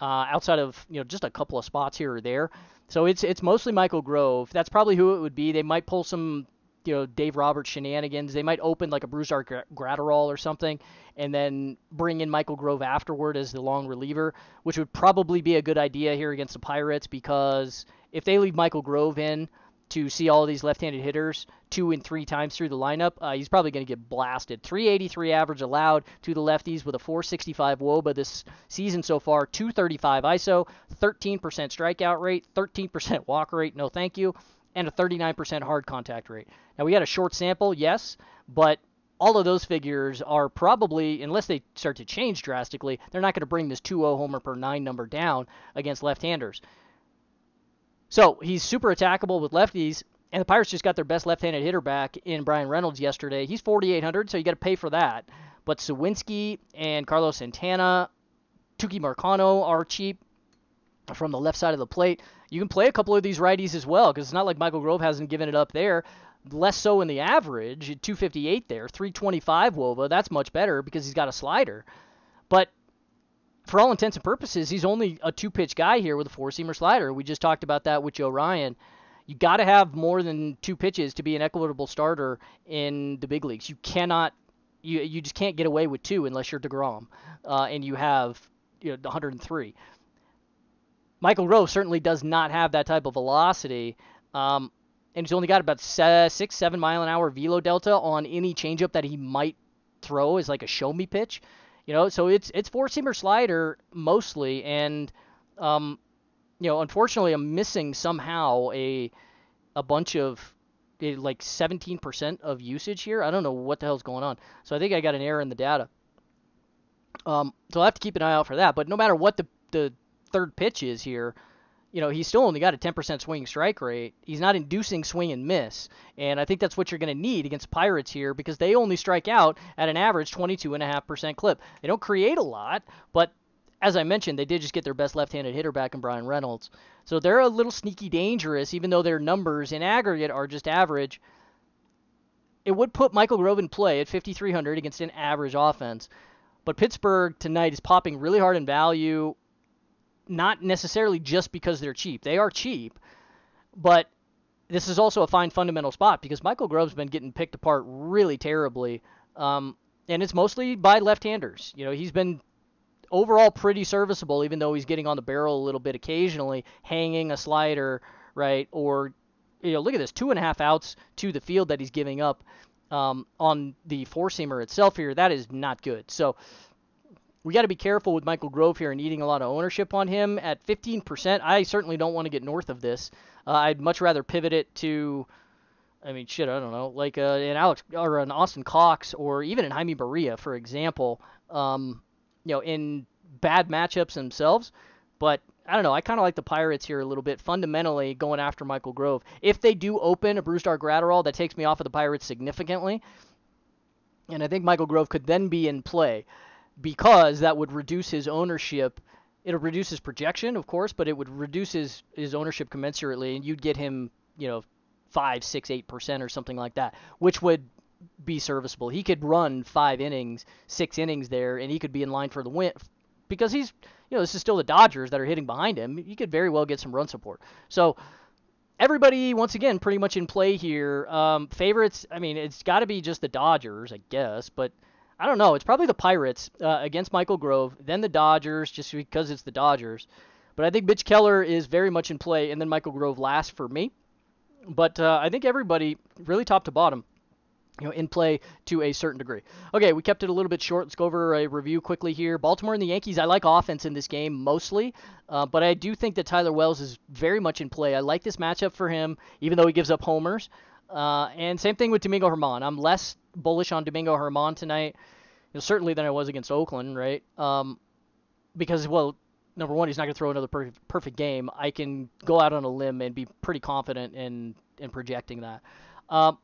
uh, outside of you know just a couple of spots here or there. So it's it's mostly Michael Grove. That's probably who it would be. They might pull some you know Dave Roberts shenanigans. They might open like a Brusdar Graterol or something, and then bring in Michael Grove afterward as the long reliever, which would probably be a good idea here against the Pirates because if they leave Michael Grove in to see all these left-handed hitters two and three times through the lineup, uh, he's probably going to get blasted. 383 average allowed to the lefties with a 465 WOBA this season so far, 235 ISO, 13% strikeout rate, 13% walk rate. No, thank you and a 39% hard contact rate. Now, we had a short sample, yes, but all of those figures are probably, unless they start to change drastically, they're not going to bring this 2 0 homer per 9 number down against left handers. So he's super attackable with lefties, and the Pirates just got their best left handed hitter back in Bryan Reynolds yesterday. He's 4,800, so you got to pay for that. But Suwinski and Carlos Santana, Tuki Marcano are cheap from the left side of the plate. You can play a couple of these righties as well because it's not like Michael Grove hasn't given it up there. Less so in the average, 258 there, 325 Woba. That's much better because he's got a slider. But for all intents and purposes, he's only a two pitch guy here with a four seamer slider. We just talked about that with Joe Ryan. You got to have more than two pitches to be an equitable starter in the big leagues. You cannot, you you just can't get away with two unless you're Degrom, uh, and you have you know 103. Michael Grove certainly does not have that type of velocity. Um, and he's only got about six, seven mile an hour velo delta on any changeup that he might throw as like a show me pitch. You know, so it's it's four seamer slider mostly, and um, you know, unfortunately, I'm missing somehow a a bunch of eh, like 17% of usage here. I don't know what the hell's going on. So I think I got an error in the data. Um, so I'll have to keep an eye out for that. But no matter what the the third pitch is here, you know, he's still only got a 10% swing strike rate. He's not inducing swing and miss. And I think that's what you're going to need against Pirates here because they only strike out at an average 22.5% clip. They don't create a lot, but as I mentioned, they did just get their best left-handed hitter back in Bryan Reynolds. So they're a little sneaky dangerous, even though their numbers in aggregate are just average. It would put Michael Grove in play at 5,300 against an average offense. But Pittsburgh tonight is popping really hard in value not necessarily just because they're cheap. They are cheap, but this is also a fine fundamental spot because Michael Grove's been getting picked apart really terribly, um, and it's mostly by left-handers. You know, he's been overall pretty serviceable, even though he's getting on the barrel a little bit occasionally, hanging a slider, right? Or, you know, look at this, two and a half outs to the field that he's giving up um, on the four-seamer itself here. That is not good. So we got to be careful with Michael Grove here and eating a lot of ownership on him at 15%. I certainly don't want to get north of this. Uh, I'd much rather pivot it to, I mean, shit, I don't know, like uh, an Alex or an Austin Cox or even an Jaime Barria, for example. Um, you know, in bad matchups themselves, but I don't know. I kind of like the Pirates here a little bit. Fundamentally, going after Michael Grove. If they do open a Brusdar Graterol, that takes me off of the Pirates significantly, and I think Michael Grove could then be in play because that would reduce his ownership. It'll reduce his projection, of course, but it would reduce his his ownership commensurately, and you'd get him, you know, five, six, eight percent or something like that, which would be serviceable. He could run five innings, six innings there, and he could be in line for the win because he's, you know, this is still the Dodgers that are hitting behind him. He could very well get some run support. So everybody, once again, pretty much in play here. Um, favorites, I mean, it's got to be just the Dodgers, I guess, but I don't know. It's probably the Pirates uh, against Michael Grove, then the Dodgers, just because it's the Dodgers. But I think Mitch Keller is very much in play, and then Michael Grove last for me. But uh, I think everybody, really top to bottom, you know, in play to a certain degree. Okay, we kept it a little bit short. Let's go over a review quickly here. Baltimore and the Yankees. I like offense in this game mostly, uh, but I do think that Tyler Wells is very much in play. I like this matchup for him, even though he gives up homers. Uh, and same thing with Domingo Germán. I'm less bullish on Domingo Germán tonight, you know, certainly than I was against Oakland, right? Um, because well, number one, he's not going to throw another perfect, perfect game. I can go out on a limb and be pretty confident in in projecting that. Um,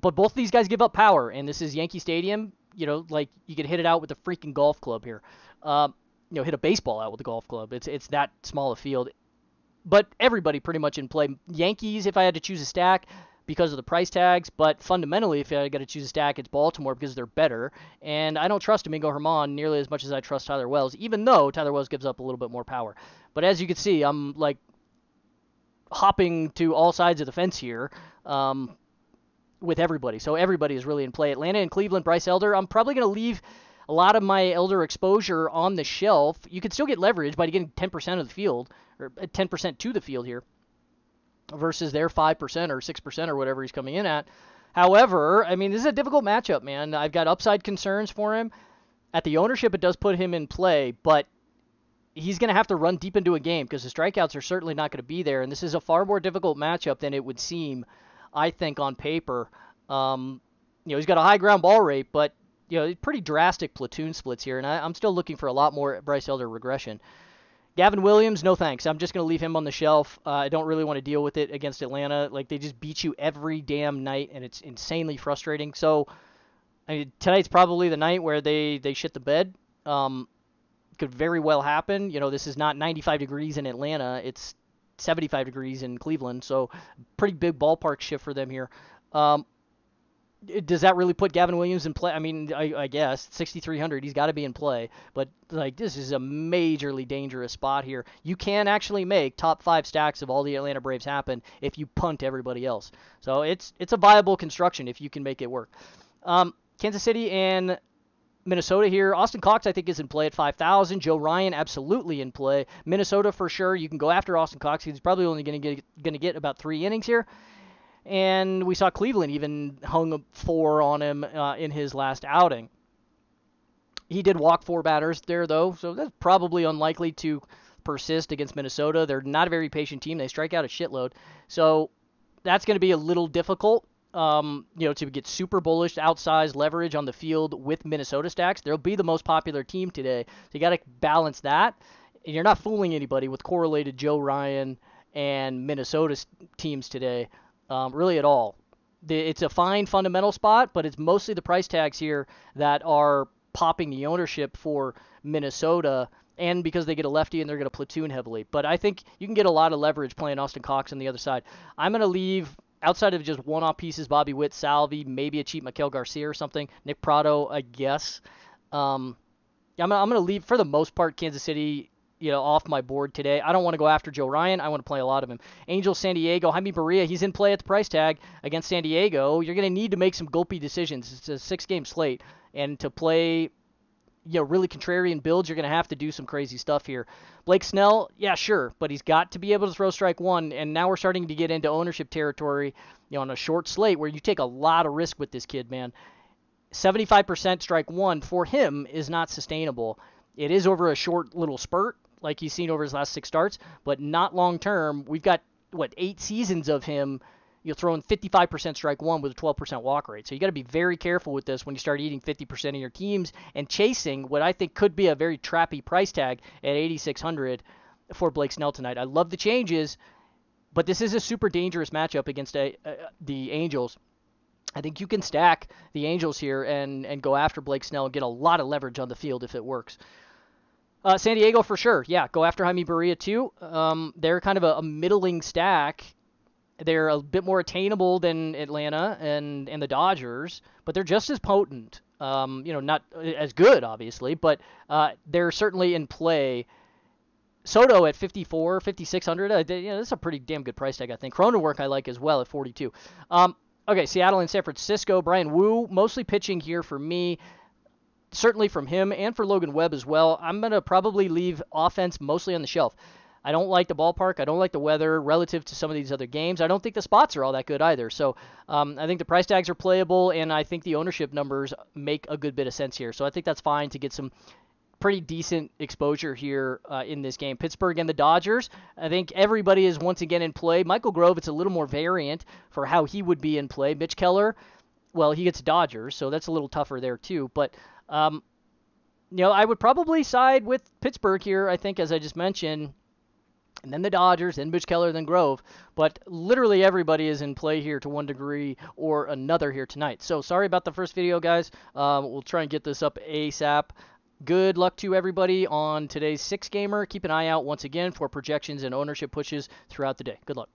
but both of these guys give up power, and this is Yankee Stadium. You know, like you could hit it out with a freaking golf club here. Um, you know, hit a baseball out with a golf club. It's it's that small a field. But everybody pretty much in play. Yankees, if I had to choose a stack, because of the price tags, but fundamentally, if I got to choose a stack, it's Baltimore because they're better. And I don't trust Domingo Germán nearly as much as I trust Tyler Wells, even though Tyler Wells gives up a little bit more power. But as you can see, I'm like hopping to all sides of the fence here. Um, with everybody. So everybody is really in play. Atlanta and Cleveland, Bryce Elder. I'm probably going to leave a lot of my Elder exposure on the shelf. You can still get leverage by getting 10% of the field, or 10% uh, to the field here, versus their 5% or 6% or whatever he's coming in at. However, I mean, this is a difficult matchup, man. I've got upside concerns for him. At the ownership, it does put him in play, but he's going to have to run deep into a game because the strikeouts are certainly not going to be there. And this is a far more difficult matchup than it would seem I think on paper. Um, you know, he's got a high ground ball rate, but you know, pretty drastic platoon splits here, and I, am still looking for a lot more Bryce Elder regression. Gavin Williams, no thanks. I'm just going to leave him on the shelf. Uh, I don't really want to deal with it against Atlanta. Like they just beat you every damn night, and it's insanely frustrating. So, I mean, tonight's probably the night where they they shit the bed. Um, could very well happen. You know, this is not 95 degrees in Atlanta. It's 75 degrees in Cleveland, so pretty big ballpark shift for them here. Um, does that really put Gavin Williams in play? I mean, I, I guess 6,300, he's got to be in play. But like, this is a majorly dangerous spot here. You can actually make top five stacks of all the Atlanta Braves happen if you punt everybody else. So it's it's a viable construction if you can make it work. Um, Kansas City and Minnesota here. Austin Cox, I think, is in play at 5,000. Joe Ryan, absolutely in play. Minnesota, for sure. You can go after Austin Cox. He's probably only going to get going to get about three innings here. And we saw Cleveland even hung four on him uh, in his last outing. He did walk four batters there, though, so that's probably unlikely to persist against Minnesota. They're not a very patient team. They strike out a shitload. So that's going to be a little difficult um, you know, to get super bullish, outsized leverage on the field with Minnesota stacks. They'll be the most popular team today. So you got to balance that. And you're not fooling anybody with correlated Joe Ryan and Minnesota teams today, um, really at all. The, it's a fine fundamental spot, but it's mostly the price tags here that are popping the ownership for Minnesota and because they get a lefty and they're going to platoon heavily. But I think you can get a lot of leverage playing Austin Cox on the other side. I'm going to leave outside of just one-off pieces, Bobby Witt, Salvy, maybe a cheap Maikel Garcia or something, Nick Pratto, I guess. Um, I'm, I'm going to leave for the most part Kansas City, you know, off my board today. I don't want to go after Joe Ryan. I want to play a lot of him. Angels, San Diego, Jaime Barria, he's in play at the price tag against San Diego. You're going to need to make some gulpy decisions. It's a six-game slate, and to play you know, really contrarian builds, you're going to have to do some crazy stuff here. Blake Snell, yeah, sure, but he's got to be able to throw strike one, and now we're starting to get into ownership territory, you know, on a short slate where you take a lot of risk with this kid, man. 75% strike one for him is not sustainable. It is over a short little spurt, like he's seen over his last six starts, but not long term. We've got what eight seasons of him you're throwing 55% strike one with a 12% walk rate. So you got to be very careful with this when you start eating 50% of your teams and chasing what I think could be a very trappy price tag at 8600 for Blake Snell tonight. I love the changes, but this is a super dangerous matchup against a, the Angels. I think you can stack the Angels here and, and go after Blake Snell and get a lot of leverage on the field if it works. Uh, San Diego for sure. Yeah, go after Jaime Barria too. Um, they're kind of a, a, middling stack. They're a bit more attainable than Atlanta and, and the Dodgers, but they're just as potent. Um, you know, not as good, obviously, but uh, they're certainly in play. Soto at 54, 5600. Uh, you know, that's a pretty damn good price tag, I think. Cronenworth I like as well at 42. Um, okay, Seattle and San Francisco. Bryan Woo mostly pitching here for me certainly from him and for Logan Webb as well. I'm going to probably leave offense mostly on the shelf. I don't like the ballpark. I don't like the weather relative to some of these other games. I don't think the spots are all that good either. So um, I think the price tags are playable, and I think the ownership numbers make a good bit of sense here. So I think that's fine to get some pretty decent exposure here uh, in this game. Pittsburgh and the Dodgers. I think everybody is once again in play. Michael Grove, it's a little more variant for how he would be in play. Mitch Keller, well, he gets Dodgers, so that's a little tougher there too. But um, you know, I would probably side with Pittsburgh here. I think, as I just mentioned, and then the Dodgers, then Mitch Keller, then Grove. But literally everybody is in play here to one degree or another here tonight. So sorry about the first video, guys. Um, we'll try and get this up ASAP. Good luck to everybody on today's Six Gamer. Keep an eye out once again for projections and ownership pushes throughout the day. Good luck.